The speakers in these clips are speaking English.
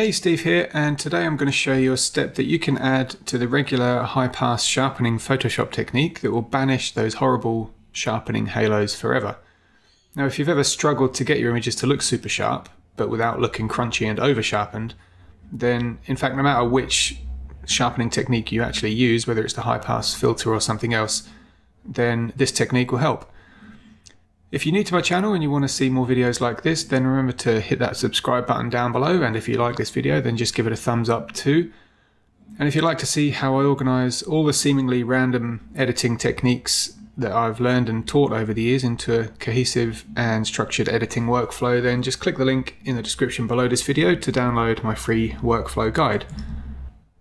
Hey, Steve here, and today I'm going to show you a step that you can add to the regular high pass sharpening Photoshop technique that will banish those horrible sharpening halos forever. Now, if you've ever struggled to get your images to look super sharp, but without looking crunchy and over sharpened, then in fact, no matter which sharpening technique you actually use, whether it's the high pass filter or something else, then this technique will help. If you're new to my channel and you want to see more videos like this, then remember to hit that subscribe button down below. And if you like this video, then just give it a thumbs up too. And if you'd like to see how I organize all the seemingly random editing techniques that I've learned and taught over the years into a cohesive and structured editing workflow, then just click the link in the description below this video to download my free workflow guide.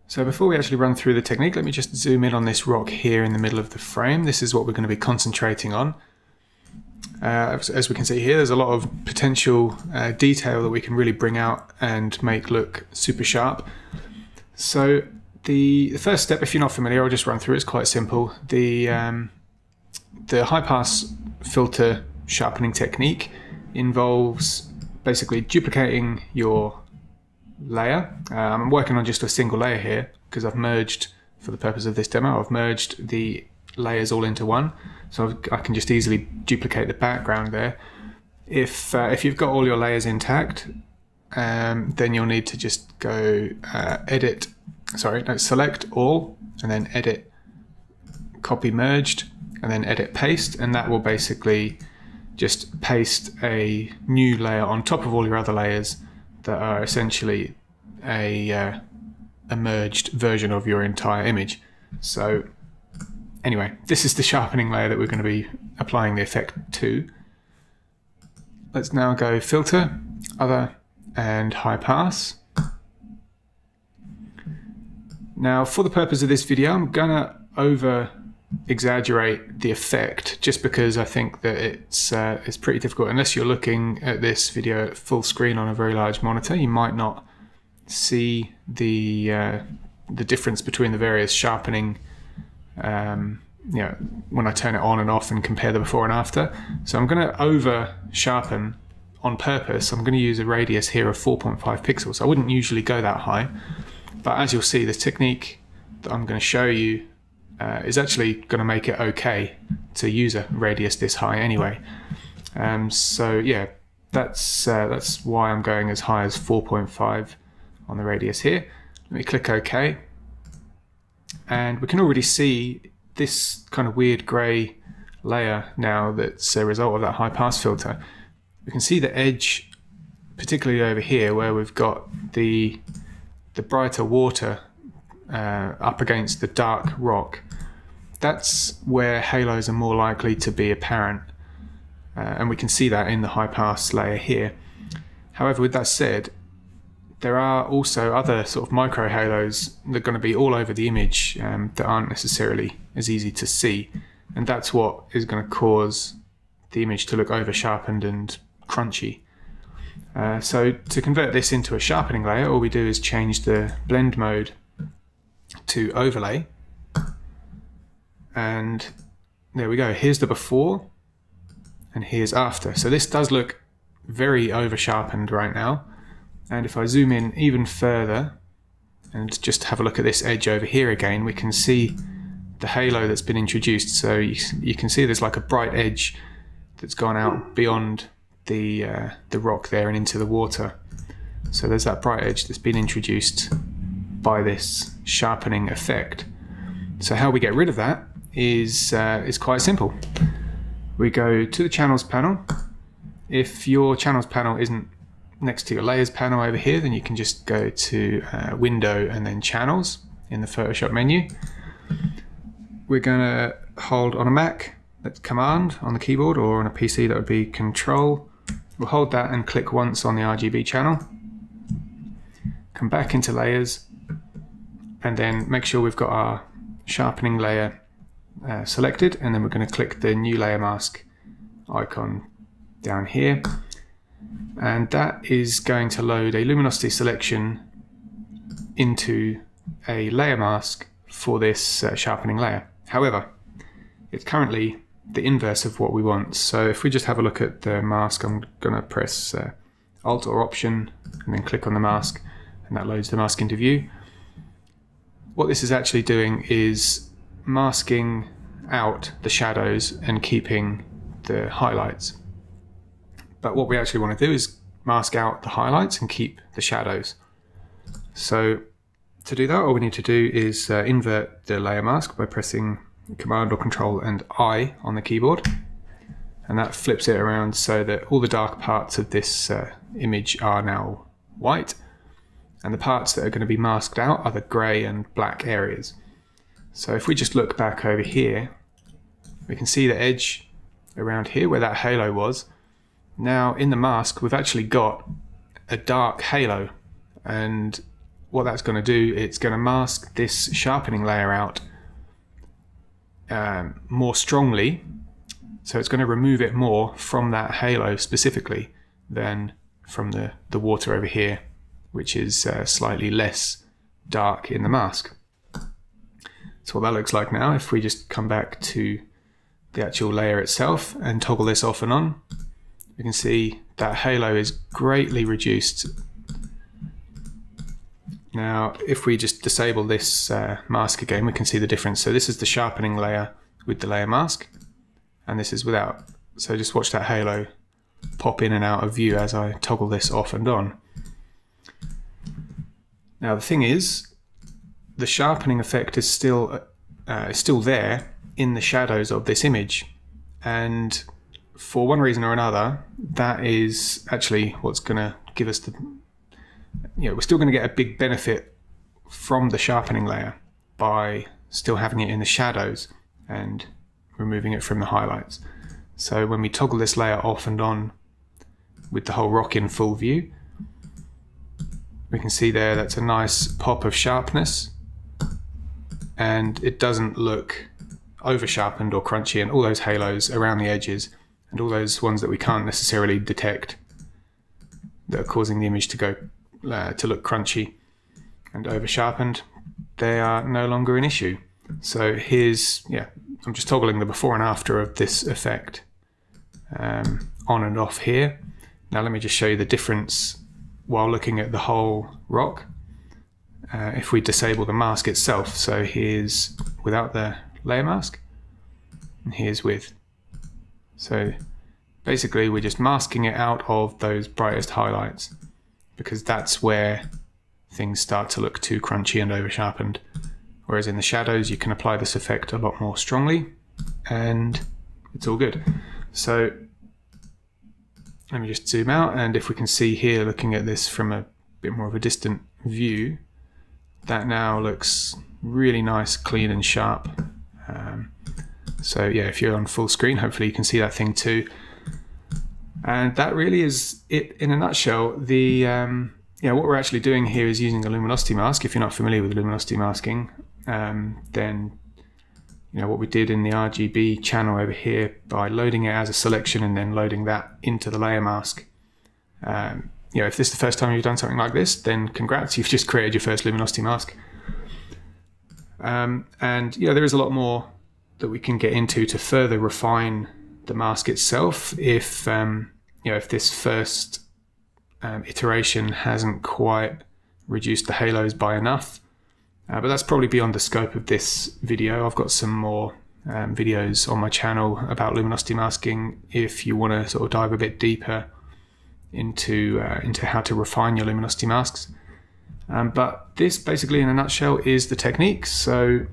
So before we actually run through the technique, let me just zoom in on this rock here in the middle of the frame. This is what we're going to be concentrating on. Uh, as, we can see here, there's a lot of potential uh, detail that we can really bring out and make look super sharp. So the, the first step, if you're not familiar, I'll just run through. It's quite simple. The um, the high pass filter sharpening technique involves basically duplicating your layer. Um, I'm working on just a single layer here because I've merged, for the purpose of this demo, I've merged the layers all into one. So I can just easily duplicate the background there. If, uh, if you've got all your layers intact, um, then you'll need to just go uh, edit, sorry, no, select all and then edit copy merged and then edit paste and that will basically just paste a new layer on top of all your other layers that are essentially a, uh, a merged version of your entire image. So anyway, this is the sharpening layer that we're going to be applying the effect to. Let's now go filter, other, and high pass. Now, for the purpose of this video, I'm going to over exaggerate the effect just because I think that it's uh, it's pretty difficult. Unless you're looking at this video at full screen on a very large monitor, you might not see the uh, the difference between the various sharpening um, you know, when I turn it on and off and compare the before and after. So I'm going to over sharpen on purpose. I'm going to use a radius here of 4.5 pixels. I wouldn't usually go that high, but as you'll see, the technique that I'm going to show you uh, is actually going to make it okay to use a radius this high anyway. Um, so yeah, that's uh, that's why I'm going as high as 4.5 on the radius here. Let me click OK and we can already see this kind of weird grey layer now that's a result of that high pass filter. We can see the edge, particularly over here where we've got the, the brighter water uh, up against the dark rock. That's where halos are more likely to be apparent. Uh, and we can see that in the high pass layer here. However, with that said, there are also other sort of micro halos that are going to be all over the image um, that aren't necessarily as easy to see. And that's what is going to cause the image to look over sharpened and crunchy. Uh, so to convert this into a sharpening layer, all we do is change the blend mode to overlay. And there we go. Here's the before and here's after. So this does look very over sharpened right now. And if I zoom in even further and just have a look at this edge over here again, we can see the halo that's been introduced. So you, you can see there's like a bright edge that's gone out beyond the, uh, the rock there and into the water. So there's that bright edge that's been introduced by this sharpening effect. So how we get rid of that is, uh, is quite simple. We go to the channels panel. If your channels panel isn't next to your layers panel over here, then you can just go to uh, window and then channels in the Photoshop menu. We're going to hold on a Mac, that's command on the keyboard or on a PC that would be control. We'll hold that and click once on the RGB channel. Come back into layers and then make sure we've got our sharpening layer uh, selected and then we're going to click the new layer mask icon down here and that is going to load a luminosity selection into a layer mask for this uh, sharpening layer. However, it's currently the inverse of what we want. So if we just have a look at the mask, I'm going to press uh, Alt or Option and then click on the mask. and that loads the mask into view. What this is actually doing is masking out the shadows and keeping the highlights. But what we actually want to do is mask out the highlights and keep the shadows. So to do that, all we need to do is uh, invert the layer mask by pressing Command or Control and I on the keyboard. And that flips it around so that all the dark parts of this uh, image are now white. And the parts that are going to be masked out are the grey and black areas. So if we just look back over here, we can see the edge around here where that halo was. Now in the mask, we've actually got a dark halo. And what that's going to do, it's going to mask this sharpening layer out um, more strongly. So it's going to remove it more from that halo specifically than from the, the water over here, which is uh, slightly less dark in the mask. So what that looks like now, if we just come back to the actual layer itself and toggle this off and on, we can see that halo is greatly reduced now, if we just disable this uh, mask again, we can see the difference. So this is the sharpening layer with the layer mask, and this is without. So just watch that halo pop in and out of view as I toggle this off and on. Now the thing is, the sharpening effect is still uh, still there in the shadows of this image, and for one reason or another, that is actually what's going to give us the you know, we're still going to get a big benefit from the sharpening layer by still having it in the shadows and removing it from the highlights. So when we toggle this layer off and on with the whole rock in full view, we can see there that's a nice pop of sharpness and it doesn't look over sharpened or crunchy and all those halos around the edges and all those ones that we can't necessarily detect that are causing the image to go uh, to look crunchy and over sharpened, they are no longer an issue. So here's, yeah, I'm just toggling the before and after of this effect um, on and off here. Now let me just show you the difference while looking at the whole rock. Uh, if we disable the mask itself, so here's without the layer mask, and here's with. So basically we're just masking it out of those brightest highlights because that's where things start to look too crunchy and over sharpened. Whereas in the shadows, you can apply this effect a lot more strongly and it's all good. So let me just zoom out and if we can see here looking at this from a bit more of a distant view, that now looks really nice, clean and sharp. Um, so yeah, if you're on full screen, hopefully you can see that thing too. And that really is it in a nutshell. The um, yeah, what we're actually doing here is using a luminosity mask. If you're not familiar with luminosity masking, um, then you know what we did in the RGB channel over here by loading it as a selection and then loading that into the layer mask. Um, you know, if this is the first time you've done something like this, then congrats, you've just created your first luminosity mask. Um, and yeah, there is a lot more that we can get into to further refine the mask itself if um, you know if this first um, iteration hasn't quite reduced the halos by enough. Uh, but that's probably beyond the scope of this video. I've got some more um, videos on my channel about luminosity masking if you want to sort of dive a bit deeper into uh, into how to refine your luminosity masks. Um, but this basically in a nutshell is the technique. So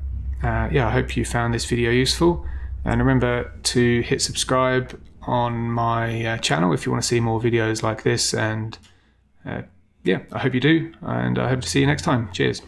uh, yeah, I hope you found this video useful. And remember to hit subscribe on my uh, channel if you want to see more videos like this. And uh, yeah, I hope you do. And I hope to see you next time. Cheers.